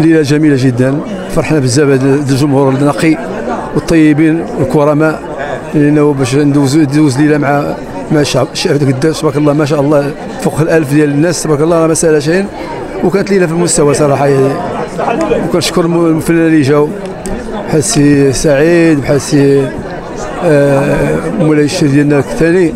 ليلة جميلة جدا. فرحنا بزاف هذا الجمهور النقي والطيبين والكرماء لأنه باش ندوز ندوز ليلة مع مع الشعب الشعب قداش. تبارك الله ما شاء الله فوق الألف ديال الناس. تبارك الله ما سهله شيء. وكانت ليلة في المستوى صراحة. يعني وكنشكر الفنانين اللي جاوا بحال سي سعيد بحال سي آه، مولاي الشيخ ديالنا الثاني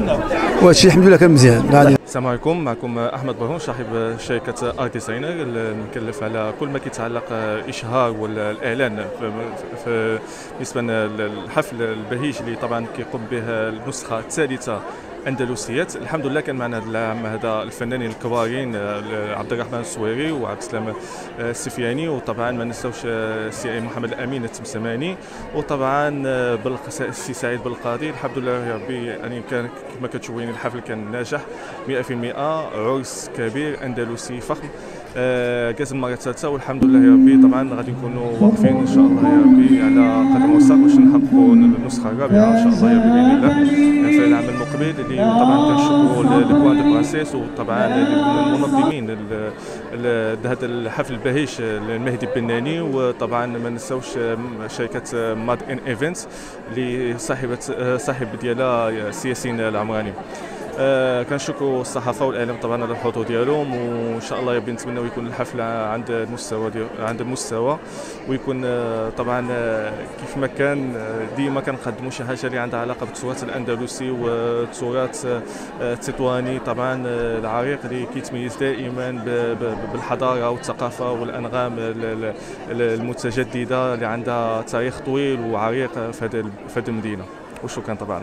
وهذا الشيء الحمد لله كان مزيان. غادي السلام عليكم. معكم أحمد برهون صاحب شركة R Designer المكلف على كل ما كيتعلق الاشهار والإعلان. بالنسبة للحفل البهيج اللي طبعا كيقوم به النسخة الثالثة اندلسيات الحمد لله كان معنا هذا الفنانين الكبارين آه، عبد الرحمن السويري وعبد السلام آه، السفياني وطبعا ما ننساوش آه، السي محمد الأمين التمسماني وطبعا بالق- السي سعيد بالقاضي الحمد لله يا ربي يعني كان كما كتشوفين الحفل كان ناجح 100% عرس كبير أندلسي فخم كاز المرة الثالثة والحمد لله يا ربي. طبعا غادي نكونوا واقفين إن شاء الله يا ربي على قدم وساق باش نحققوا النسخة الرابعة إن شاء الله بإذن الله. في العام المقبل اللي طبعا كنشكروا Le Coin de Princesse وطبعا المنظمين ال- ال- هذا الحفل البهيج المهدي البناني وطبعا ما نساوش شركة Made in Events اللي صاحبة صاحب ديالها سي ياسين العمراني آه كنشكروا الصحافة والإعلام طبعا على الحضور ديالهم وإن شاء الله يبي نتمنوا يكون الحفل عند المستوى ديال عند المستوى ويكون آه طبعا آه كيف ما كان ديما كنقدموا شي حاجة اللي عندها علاقة بالتراث الأندلسي والتراث التطواني طبعا العريق اللي كيتميز دائما بالحضارة والثقافة والأنغام ال- ال- ال- المتجددة اللي عندها تاريخ طويل وعريق في هذه المدينة. وشكرا طبعا.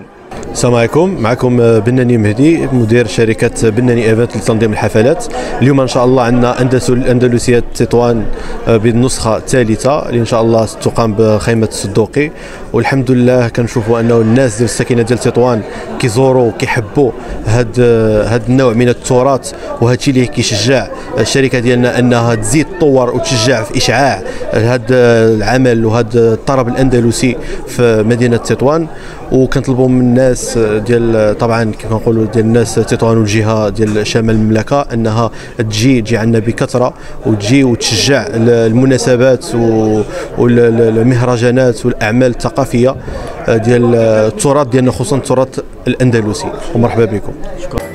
السلام عليكم. معكم بناني مهدي مدير شركة بناني إيفنت لتنظيم الحفلات. اليوم إن شاء الله عندنا أندلسية تطوان آه، بالنسخة الثالثة. اللي إن شاء الله تقام بخيمة الصدوقي والحمد لله كنشوفوا أنه الناس ديال الساكنة ديال تطوان كيزوروا وكيحبوا هاد هاد النوع من التراث. وهذا الشيء اللي كيشجع الشركة ديالنا أنها تزيد تطور وتشجع في إشعاع هذا العمل وهذا الطرب الأندلسي في مدينة تطوان. وكنطلبوا من الناس ديال طبعا كيف نقولوا ديال الناس تطوان والجهه ديال شمال المملكة إنها تجي تجي عندنا بكثرة وتجي وتشجع المناسبات والمهرجانات والأعمال الثقافية ديال التراث ديالنا خصوصا التراث الأندلسي. ومرحبا بكم. شكرا